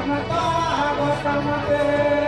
Thank you.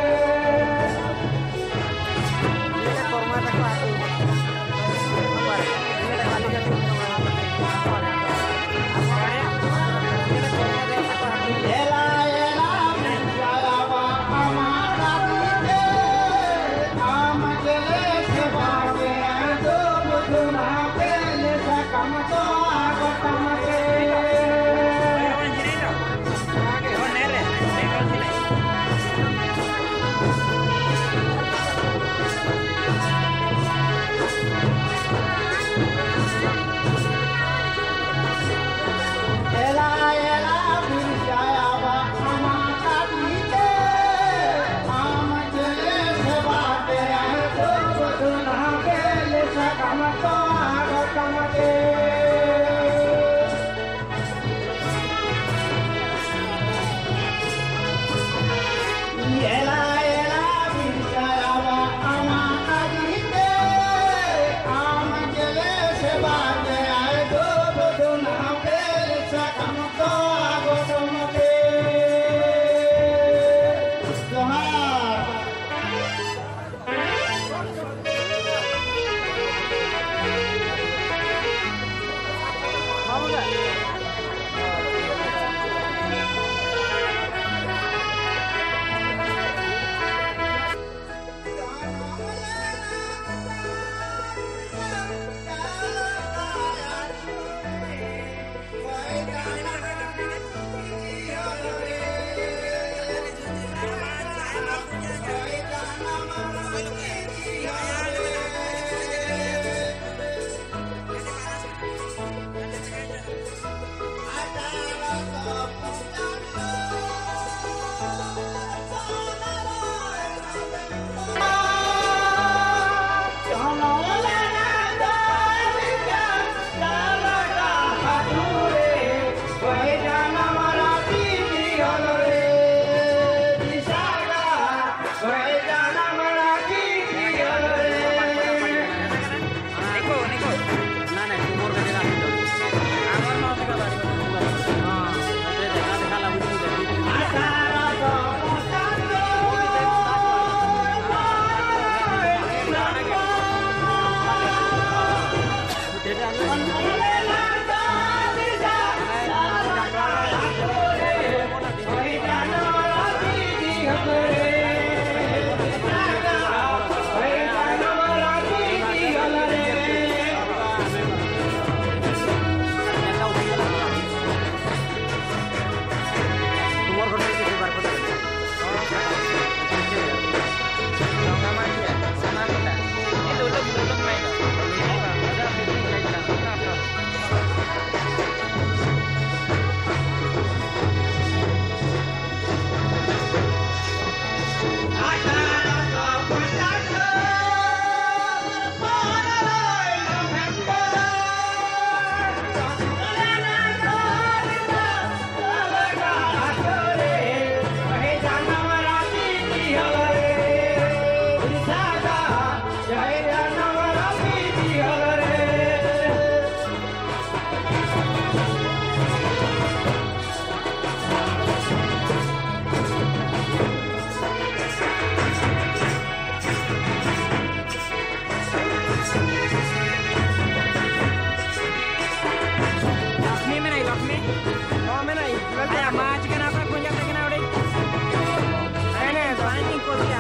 porque